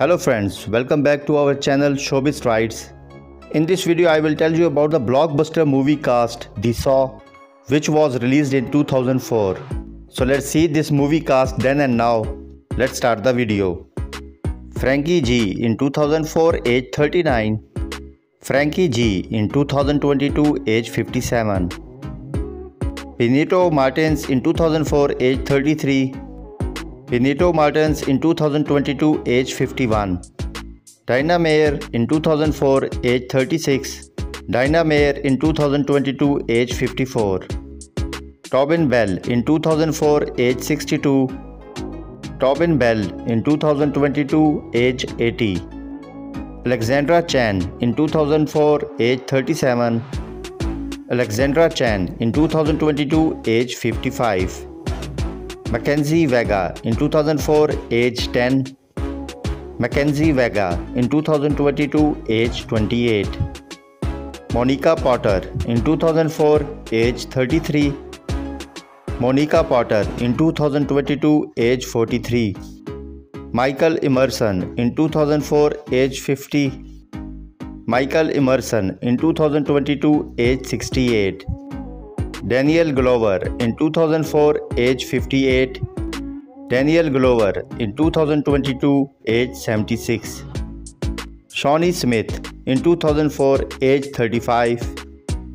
Hello friends, welcome back to our channel Showbiz Rides. In this video I will tell you about the blockbuster movie cast The Saw which was released in 2004. So let's see this movie cast then and now. Let's start the video. Frankie G in 2004 age 39. Frankie G in 2022 age 57. Benito Martinez in 2004 age 33. Benito Martinez in 2022 age 51. Dina Meyer in 2004 age 36. Dina Meyer in 2022 age 54. Tobin Bell in 2004 age 62. Tobin Bell in 2022 age 80. Alexandra Chan in 2004 age 37. Alexandra Chan in 2022 age 55. Makenzie Vega in 2004 age 10. Makenzie Vega in 2022 age 28. Monica Potter in 2004 age 33. Monica Potter in 2022 age 43. Michael Emerson in 2004 age 50. Michael Emerson in 2022 age 68. Daniel Glover in 2004 age 58. Daniel Glover in 2022 age 76. Shawnee Smith in 2004 age 35.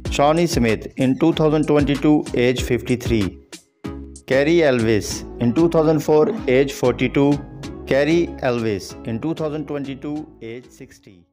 Shawnee Smith in 2022 age 53. Cary Elwes in 2004 age 42. Cary Elwes in 2022 age 60.